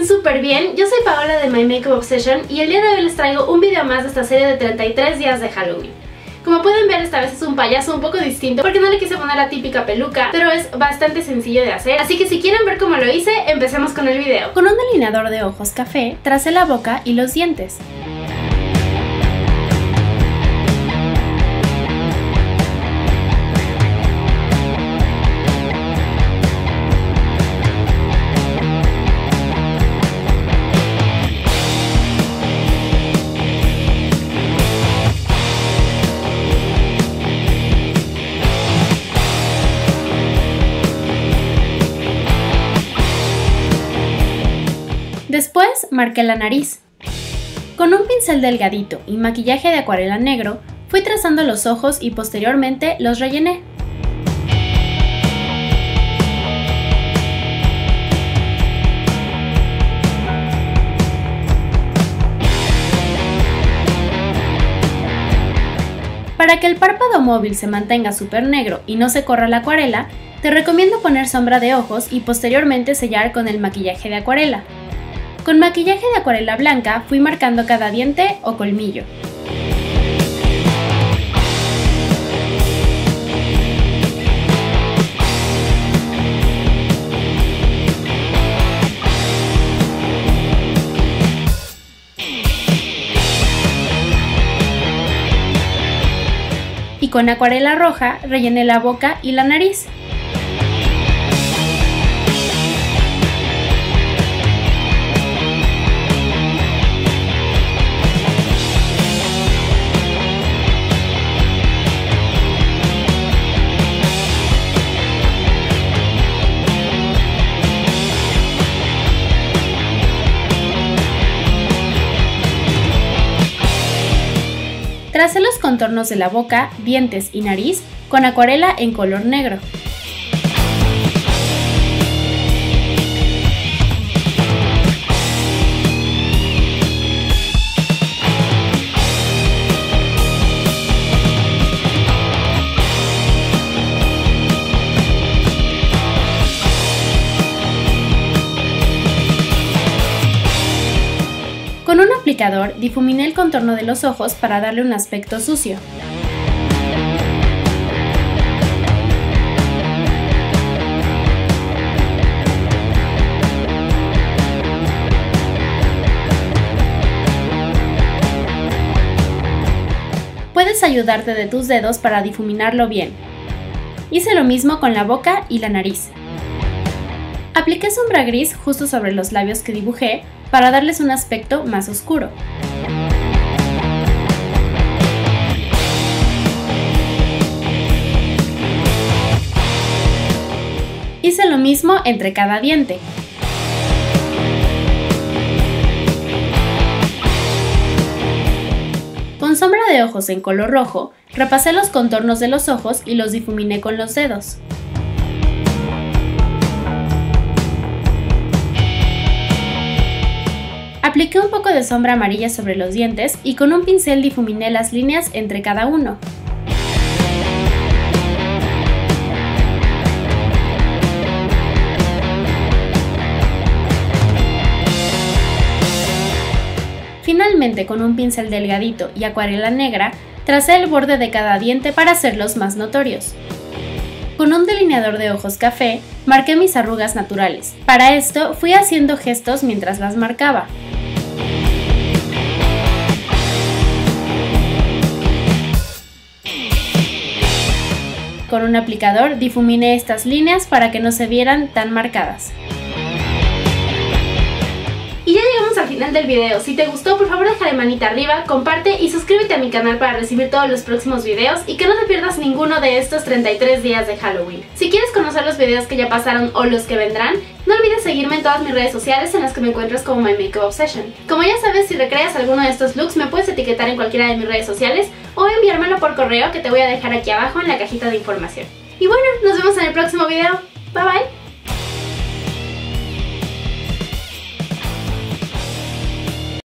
estén súper bien. Yo soy Paola de My Makeup Obsession y el día de hoy les traigo un video más de esta serie de 33 días de Halloween. Como pueden ver esta vez es un payaso un poco distinto porque no le quise poner la típica peluca, pero es bastante sencillo de hacer, así que si quieren ver cómo lo hice, empecemos con el video. Con un delineador de ojos café, tracé la boca y los dientes. Marqué la nariz. Con un pincel delgadito y maquillaje de acuarela negro, fui trazando los ojos y posteriormente los rellené. Para que el párpado móvil se mantenga súper negro y no se corra la acuarela, te recomiendo poner sombra de ojos y posteriormente sellar con el maquillaje de acuarela. Con maquillaje de acuarela blanca fui marcando cada diente o colmillo. Y con acuarela roja rellené la boca y la nariz. Tracé los contornos de la boca, dientes y nariz con acuarela en color negro. Aplicador difuminé el contorno de los ojos para darle un aspecto sucio. Puedes ayudarte de tus dedos para difuminarlo bien. Hice lo mismo con la boca y la nariz. Apliqué sombra gris justo sobre los labios que dibujé para darles un aspecto más oscuro. Hice lo mismo entre cada diente. Con sombra de ojos en color rojo, repasé los contornos de los ojos y los difuminé con los dedos. Apliqué un poco de sombra amarilla sobre los dientes y con un pincel difuminé las líneas entre cada uno. Finalmente, con un pincel delgadito y acuarela negra, tracé el borde de cada diente para hacerlos más notorios. Con un delineador de ojos café, marqué mis arrugas naturales. Para esto, fui haciendo gestos mientras las marcaba. Con un aplicador difuminé estas líneas para que no se vieran tan marcadas. Final del video. Si te gustó, por favor déjale manita arriba, comparte y suscríbete a mi canal para recibir todos los próximos videos y que no te pierdas ninguno de estos 33 días de Halloween. Si quieres conocer los videos que ya pasaron o los que vendrán, no olvides seguirme en todas mis redes sociales en las que me encuentras como My Makeup Obsession. Como ya sabes, si recreas alguno de estos looks me puedes etiquetar en cualquiera de mis redes sociales o enviármelo por correo que te voy a dejar aquí abajo en la cajita de información. Y bueno, nos vemos en el próximo video. Bye bye.